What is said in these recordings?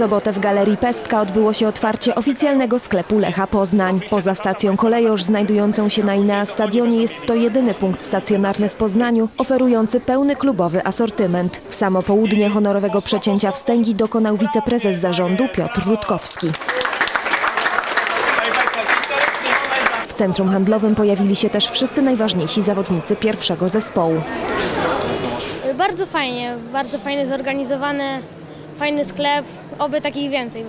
sobotę w Galerii Pestka odbyło się otwarcie oficjalnego sklepu Lecha Poznań. Poza stacją kolejorz znajdującą się na Inea Stadionie jest to jedyny punkt stacjonarny w Poznaniu oferujący pełny klubowy asortyment. W samo południe honorowego przecięcia wstęgi dokonał wiceprezes zarządu Piotr Rutkowski. W centrum handlowym pojawili się też wszyscy najważniejsi zawodnicy pierwszego zespołu. Bardzo fajnie, bardzo fajnie zorganizowany, fajny sklep, oby takich więcej.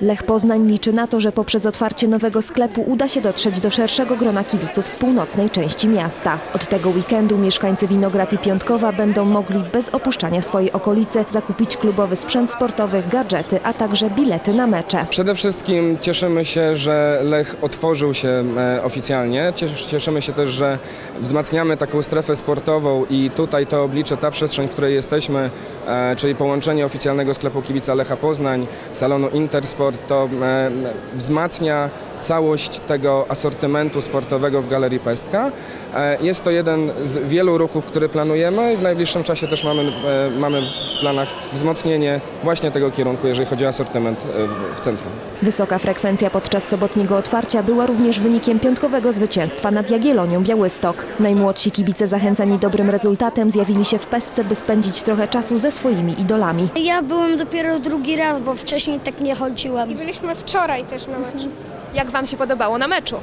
Lech Poznań liczy na to, że poprzez otwarcie nowego sklepu uda się dotrzeć do szerszego grona kibiców z północnej części miasta. Od tego weekendu mieszkańcy Winograd i Piątkowa będą mogli bez opuszczania swojej okolicy zakupić klubowy sprzęt sportowy, gadżety, a także bilety na mecze. Przede wszystkim cieszymy się, że Lech otworzył się e, oficjalnie. Cies- Cieszymy się też, że wzmacniamy taką strefę sportową i tutaj to oblicze, ta przestrzeń, w której jesteśmy, e, czyli połączenie oficjalnego sklepu kibica Lecha Poznań, salonu Intersport, to e, wzmacnia całość tego asortymentu sportowego w Galerii Pestka. E, Jest to jeden z wielu ruchów, które planujemy i w najbliższym czasie też mamy, e, mamy w planach wzmocnienie właśnie tego kierunku, jeżeli chodzi o asortyment e, w- w centrum. Wysoka frekwencja podczas sobotniego otwarcia była również wynikiem piątkowego zwycięstwa nad Jagiellonią Białystok. Najmłodsi kibice zachęcani dobrym rezultatem zjawili się w Pestce, by spędzić trochę czasu ze swoimi idolami. Ja byłem dopiero drugi raz, bo wcześniej tak nie chodziłem. Byliśmy wczoraj też na meczu. Jak Wam się podobało na meczu?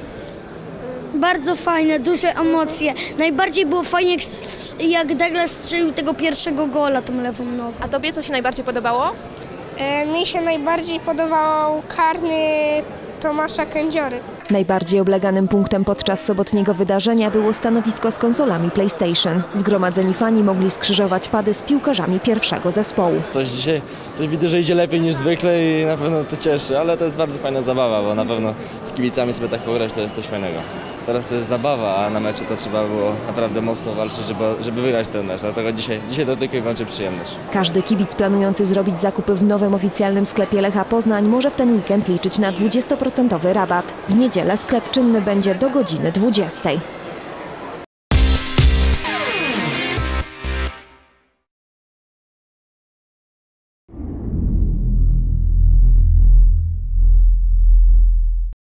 Bardzo fajne, duże emocje. Najbardziej było fajnie, jak, jak Douglas strzelił tego pierwszego gola tą lewą nogą. A Tobie co się najbardziej podobało? E, mi się najbardziej podobał karny Tomasza Kędziory. Najbardziej obleganym punktem podczas sobotniego wydarzenia było stanowisko z konsolami PlayStation. Zgromadzeni fani mogli skrzyżować pady z piłkarzami pierwszego zespołu. Coś dzisiaj, coś widzę, że idzie lepiej niż zwykle i na pewno to cieszy, ale to jest bardzo fajna zabawa, bo na pewno z kibicami sobie tak pograć to jest coś fajnego. Teraz to jest zabawa, a na meczu to trzeba było naprawdę mocno walczyć, żeby, żeby wygrać ten mecz, dlatego dzisiaj, dzisiaj to tylko i wyłącznie przyjemność. Każdy kibic planujący zrobić zakupy w nowym oficjalnym sklepie Lecha Poznań może w ten weekend liczyć na 20% rabat. W niedzielę sklep czynny będzie do godziny 20.